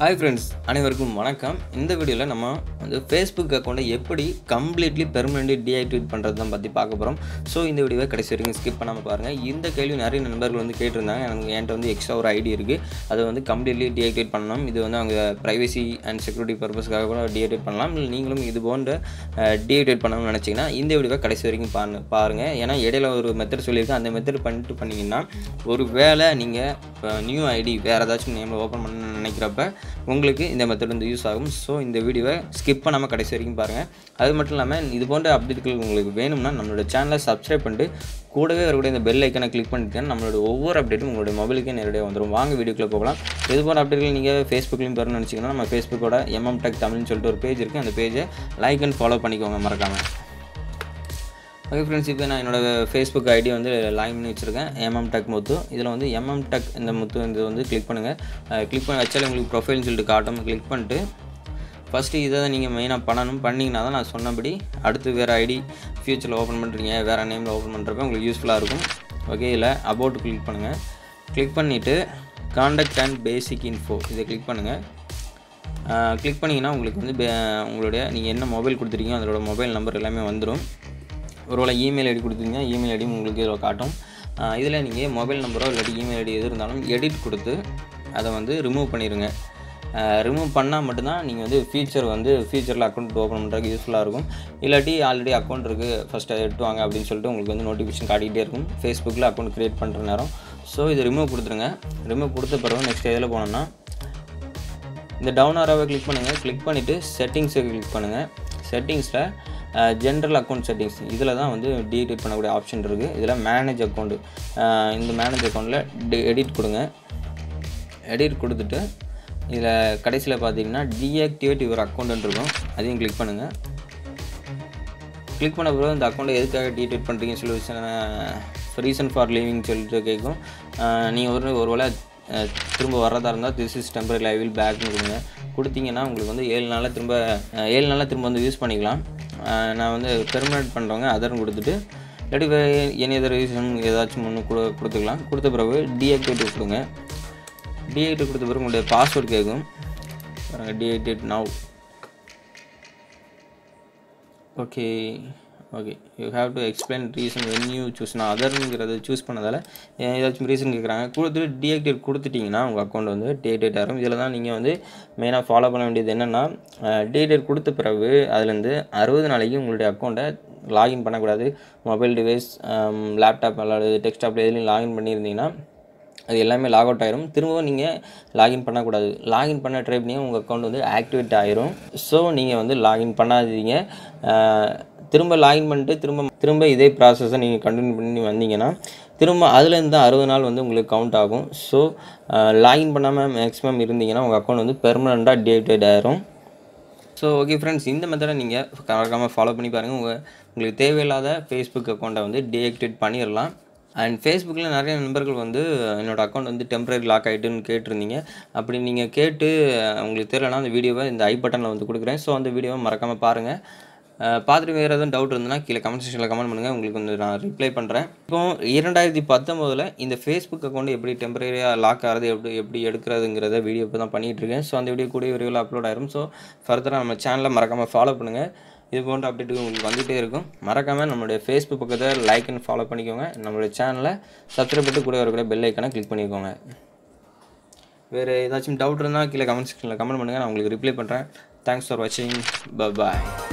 Hi friends அனைவருக்கும் வணக்கம். இந்த வீடியோவில் நம்ம வந்து ஃபேஸ்புக் அக்கௌண்ட்டை எப்படி கம்ப்ளீட்லி பெர்மனெண்ட்லி டீஆக்டிவேட் பண்ணுறது தான் பற்றி பார்க்க போகிறோம் ஸோ இந்த வீடியோவை கடைசி வரைக்கும் ஸ்கிப் பண்ணாமல் பாருங்கள் இந்த கேள்வி நிறைய நண்பர்கள் வந்து கேட்டிருந்தாங்க. எனக்கு என்கிட்ட வந்து எக்ஸ்ட்ரா ஒரு ஐடி இருக்குது அதை வந்து கம்ப்ளீட்லி டீஆக்டிவேட் பண்ணணும். இது வந்து அவங்க ப்ரைவசி அண்ட் செக்யூரிட்டி பர்பஸ்க்காக கூட டீஆக்டிவேட் பண்ணலாம். இல்லை நீங்களும் இது போன்ற டீஆக்டிவேட் பண்ணணும்னு நினச்சிங்கன்னா இந்த வீடியோவை கடைசி வரைக்கும் பாரு பாருங்கள் ஏன்னா இடையில ஒரு மெத்தட் சொல்லியிருக்கேன் அந்த மெத்தட் பண்ணிட்டு பண்ணிங்கன்னா ஒரு வேளை நீங்கள் நியூ ஐடி வேறு ஏதாச்சும் நேமில் ஓப்பன் பண்ண நினைக்கிறப்ப உங்களுக்கு இந்த மெத்தட் வந்து யூஸ் ஆகும். ஸோ இந்த வீடியோவை ஸ்கிப் பண்ணாமல் கடைசி வரைக்கும் பாருங்கள் அது மட்டும் இல்லாமல் இது போன்ற அப்டேட்கள் உங்களுக்கு வேணும்னா நம்மளோட சேனலை சப்ஸ்கிரைப் பண்ணிட்டு கூடவே வரக்கூடிய இந்த பெல் ஐக்கனை கிளிக் பண்ணிட்டீங்கன்னா நம்மளோட ஒவ்வொரு அப்டேட்டும் உங்களுடைய மொபைலுக்கே நேரடியாக வந்துடும் வாங்க வீடியோக்குள்ளே போகலாம். இது போன்ற அப்டேட்கள் நீங்கள் ஃபேஸ்புக்லையும் பெறணும்னு நினச்சிங்கன்னா நம்ம ஃபேஸ்புக்கோட எம்எம் டெக் தமிழ்னு சொல்லிட்டு ஒரு பேஜ் இருக்குது அந்த பேஜை லைக் அண்ட் ஃபாலோ பண்ணிக்கோங்க மறக்காமல் ஓகே ஃப்ரெண்ட்ஸ் இப்போ நான் என்னோட ஃபேஸ்புக் ஐடி வந்து லாகின் பண்ணி வச்சுருக்கேன். MM tech Muthu. இதில் வந்து எம்எம் டக் இந்த முத்து இது வந்து கிளிக் பண்ணுங்கள் கிளிக் பண்ணி வச்சாலே உங்களுக்கு ப்ரொஃபைல்னு சொல்லிட்டு காட்டும் கிளிக் பண்ணிட்டு ஃபஸ்ட்டு இதை தான் நீங்கள் மெயினாக பண்ணணும். பண்ணிங்கன்னா தான் நான் சொன்னபடி அடுத்து வேறு ஐடி ஃப்யூச்சரில் ஓப்பன் பண்ணுறீங்க வேறு நேமில் ஓப்பன் பண்ணுறப்ப உங்களுக்கு யூஸ்ஃபுல்லாக இருக்கும். ஓகே இல்லை அபவுட் கிளிக் பண்ணுங்கள் கிளிக் பண்ணிவிட்டு காண்டாக்ட் அண்ட் பேசிக் இன்ஃபோ இதை கிளிக் பண்ணுங்கள் கிளிக் பண்ணிங்கன்னா உங்களுக்கு வந்து பே- உங்களுடைய நீங்கள் என்ன மொபைல் கொடுத்துருக்கீங்க அதோட மொபைல் நம்பர் எல்லாமே வந்துடும் ஒருவேளை இமெயில் ஐடி கொடுத்தீங்கன்னா இமெயில் ஐடியும் உங்களுக்கு இதில் காட்டும். இதில் நீங்கள் மொபைல் நம்பரோ இல்லாட்டி இமெயில் ஐடி எது இருந்தாலும் எடிட் கொடுத்து அதை வந்து ரிமூவ் பண்ணிடுங்க ரிமூவ் பண்ணால் மட்டும்தான் நீங்கள் வந்து ஃபியூச்சர் வந்து ஃபியூச்சரில் அக்கௌண்ட் ஓப்பன் பண்ணுறதுக்கு யூஸ்ஃபுல்லாக இருக்கும். இல்லாட்டி ஆல்ரெடி அக்கௌண்ட் இருக்குது ஃபஸ்ட்டு எடுத்துவாங்க வாங்க அப்படின்னு சொல்லிட்டு உங்களுக்கு வந்து நோட்டிஃபிகேஷன் காட்டிகிட்டே இருக்கும். ஃபேஸ்புக்கில் அக்கௌண்ட் க்ரியேட் பண்ணுற நேரம். ஸோ இது ரிமூவ் கொடுத்துருங்க. ரிமூவ் கொடுத்த பிறகு நெக்ஸ்ட் எதில் போனோம்னா இந்த டவுன் ஆரோவை கிளிக் பண்ணுங்கள் கிளிக் பண்ணிவிட்டு செட்டிங்ஸை கிளிக் பண்ணுங்கள் செட்டிங்ஸில் ஜென்ரல் அக்கௌண்ட் செட்டிங்ஸ் இதில் தான் வந்து டிடிட் பண்ணக்கூடிய ஆப்ஷன் இருக்குது இதில் மேனேஜ் அக்கௌண்ட்டு இந்த மேனேஜ் அக்கௌண்ட்டில் எடிட் கொடுங்க. எடிட் கொடுத்துட்டு இதில் கடைசியில் பார்த்தீங்கன்னா டீஆக்டிவேட் யுவர் அக்கௌண்ட்டுன்னு இருக்கும். அதையும் கிளிக் பண்ணுங்கள் கிளிக் பண்ண பிறகு இந்த அக்கௌண்ட்டை எதுக்காக டீடெயிட் பண்ணுறீங்கன்னு சொல்லி ரீசன் ஃபார் லீவிங் சொல்லிட்டு கேட்கும் நீங்கள் ஒரு ஒரு வேளை திரும்ப வர்றதா இருந்தால் this is temporary I will பேக்னு கொடுங்க. கொடுத்தீங்கன்னா உங்களுக்கு வந்து ஏழு நாளில் திரும்ப ஏழு நாளில் திரும்ப வந்து யூஸ் பண்ணிக்கலாம். நான் வந்து பெர்மனெண்ட் பண்ணுறவங்க அதரும் கொடுத்துட்டு இல்லாட்டி எனி அதர் ரீசன் ஏதாச்சும் ஒன்று கொடு கொடுத்துக்கலாம். கொடுத்த பிறகு டீஆக்டிவேட் கொடுங்க. டீஆக்டிவேட் கொடுத்த பிறகு உங்களுடைய பாஸ்வேர்டு கேட்கும். Deactivate now okay okay you have to explain reason when you choose நான் அதர்ங்கிறத சூஸ் பண்ணதால் ஏதாச்சும் ரீசன் கேட்குறாங்க கொடுத்துட்டு டீஆக்டிவேட் கொடுத்துட்டிங்கன்னா உங்கள் அக்கௌண்ட் வந்து டீஆக்டிவேட் ஆகும் இதில் தான் நீங்கள் வந்து மெயினாக ஃபாலோ பண்ண வேண்டியது என்னென்னா டீஆக்டிவேட் கொடுத்த பிறகு அதுலேருந்து அறுபது நாளைக்கு உங்களுடைய அக்கௌண்ட்டை லாகின் பண்ணக்கூடாது. மொபைல் டிவைஸ் லேப்டாப் அல்லது டெஸ்க்டாப்பில் எதுலையும் லாகின் பண்ணியிருந்தீங்கன்னா அது எல்லாமே லாக் அவுட் ஆயிரும். திரும்பவும் நீங்கள் லாகின் பண்ணக்கூடாது. லாகின் பண்ண ட்ரை பண்ணி உங்கள் அக்கௌண்ட் வந்து ஆக்டிவேட் ஆயிரும். ஸோ நீங்கள் வந்து லாகின் பண்ணாதீங்க. திரும்ப லாகின் பண்ணிட்டு திரும்ப திரும்ப இதே ப்ராசஸை நீங்கள் கண்டினியூ பண்ணி வந்தீங்கன்னா திரும்ப அதுலேருந்து தான் அறுபது நாள் வந்து உங்களுக்கு கவுண்ட் ஆகும். ஸோ லாகின் பண்ணாமல் மேக்ஸிமம் இருந்தீங்கன்னா உங்கள் அக்கௌண்ட் வந்து பெர்மனண்ட்டாக டேட்டட் ஆகிரும் ஸோ ஓகே ஃப்ரெண்ட்ஸ் இந்த மெத்தடை நீங்கள் மறக்காமல் ஃபாலோ பண்ணி பாருங்கள் உங்கள் உங்களுக்கு தேவையில்லாத ஃபேஸ்புக் அக்கௌண்ட்டை வந்து டீஆக்டிவேட் பண்ணிடலாம் அண்ட் ஃபேஸ்புக்கில் நிறைய நண்பர்கள் வந்து என்னோடய அக்கௌண்ட் வந்து டெம்பரரி லாக் ஆகிட்டுன்னு கேட்டிருந்தீங்க. அப்படி நீங்கள் கேட்டு உங்களுக்கு தெரியலனா அந்த வீடியோவை இந்த ஐ பட்டனில் வந்து கொடுக்குறேன். ஸோ அந்த வீடியோவை மறக்காமல் பாருங்கள் பார்த்துட்டு வேறு எதுவும் டவுட் இருந்ததுன்னா கீழே கமெண்ட் செக்ஷனில் கமெண்ட் பண்ணுங்கள் உங்களுக்கு வந்து நான் ரிப்ளை பண்ணுறேன் இப்போ இரண்டாயிரத்தி பத்தொம்போதில் இந்த ஃபேஸ்புக் அக்கௌண்ட் எப்படி டெம்பரரியாக லாக் ஆகிறது எப்படி எப்படி எடுக்கிறதுங்கிறத வீடியோ இப்போ தான் பண்ணிகிட்டு இருக்கேன். ஸோ அந்த வீடியோ கூடிய விரைவில் அப்லோட் ஆயிரும். ஸோ ஃபர்தராக நம்ம சேனலை மறக்காமல் ஃபாலோ பண்ணுங்கள் இது போன்ற அப்டேட்டு உங்களுக்கு வந்துகிட்டே இருக்கும். மறக்காமல் நம்மளுடைய ஃபேஸ்புக் பக்கத்தை லைக் அண்ட் ஃபாலோ பண்ணிக்கோங்க. நம்மளுடைய சேனலை சப்ஸ்கிரைப் பண்ணிட்டு கூட இருக்கிற பெல் ஐக்கனை கிளிக் பண்ணிக்கோங்க. வேறு ஏதாச்சும் டவுட் இருந்தால் கீழே கமெண்ட் செக்ஷனில் கமெண்ட் பண்ணுங்கள் நான் உங்களுக்கு ரிப்ளை பண்ணுறேன் தேங்க்ஸ் ஃபார் வாட்சிங் பாய்